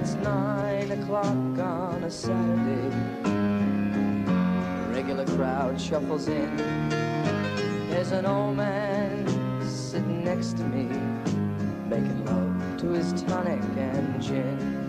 it's nine o'clock on a Saturday. A regular crowd shuffles in. There's an old man sitting next to me, making love to his tonic and gin.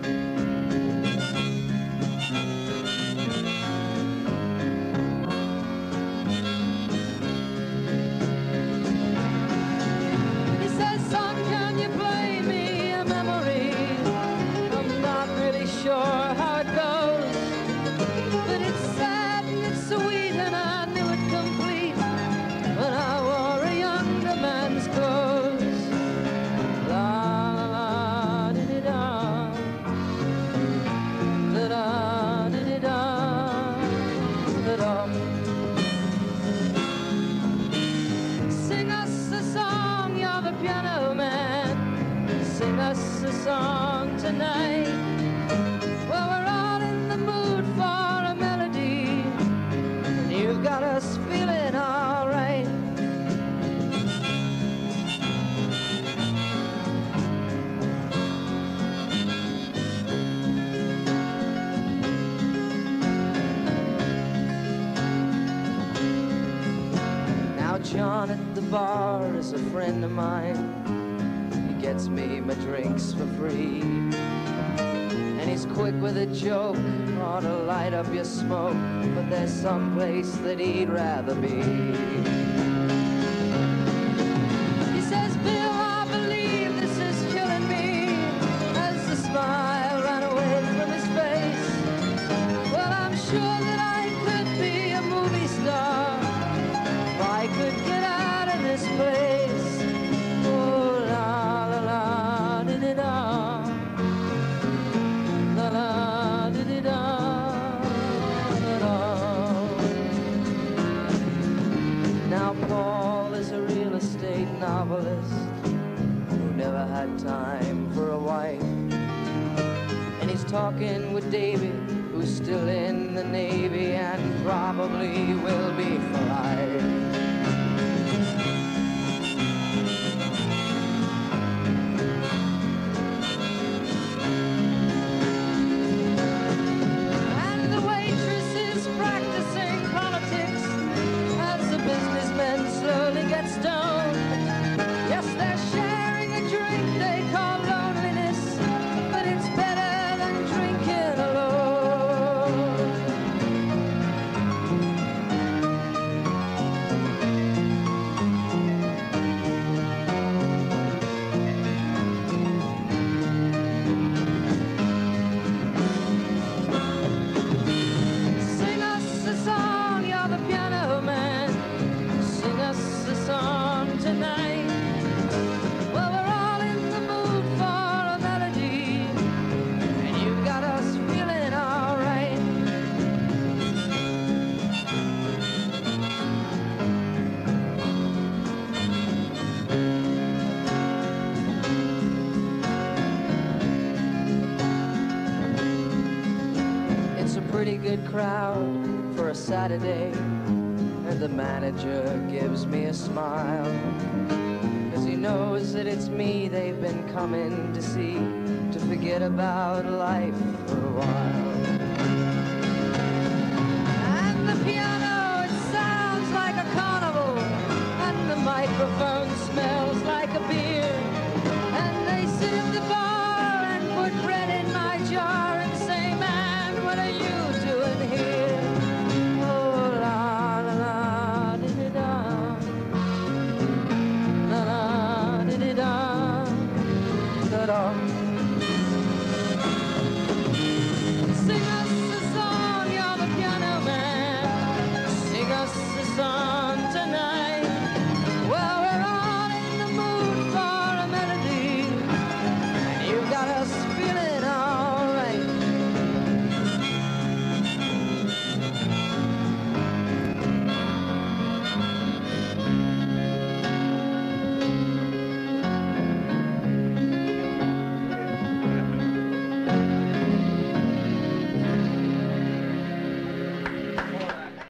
John at the bar is a friend of mine. Gets me my drinks for free. And he's quick with a joke, or to light up your smoke. But there's some place that he'd rather be. Had time for a wife. And he's talking with Davy, who's still in the Navy and probably will be for life. Pretty good crowd for a Saturday, and the manager gives me a smile. Cause he knows that it's me they've been coming to see, to forget about life for a while.